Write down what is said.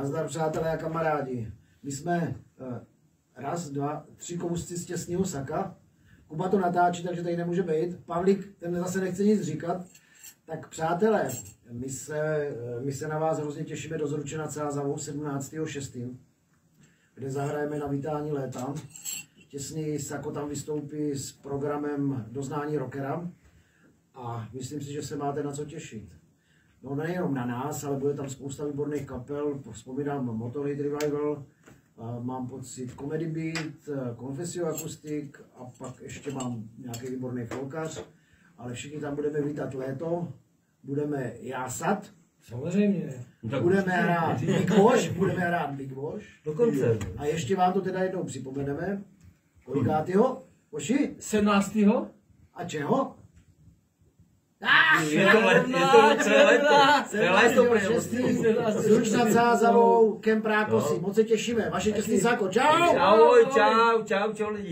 Nazdar přátelé a kamarádi. My jsme eh, raz, dva, tři kousci z těsního saka. Kuba to natáčí, takže tady nemůže být. Pavlík, ten zase nechce nic říkat. Tak přátelé, my se, eh, my se na vás hrozně těšíme do Zručena Cázavou 17.6., kde zahrajeme na vítání léta. Těsný Sako tam vystoupí s programem Doznání rockera a myslím si, že se máte na co těšit. No nejenom na nás, ale bude tam spousta výborných kapel, vzpomínám Motorhead Revival, a mám pocit Comedy Beat, Confessio Acoustic a pak ještě mám nějaký výborný folkař, ale všichni tam budeme vítat léto, budeme jásat, Samozřejmě. budeme hrát Big Wash, budeme hrát Big Wash Dokonce. a ještě vám to teda jednou připomeneme, kolikátýho? Oši? 17. A čeho? Je to je to celé. Celé něj. Zruč nad Sázavou, Kemprákosy, moc se těšíme. Vaše těsný záko, čau! Ahoj, čau, čau, čau lidi.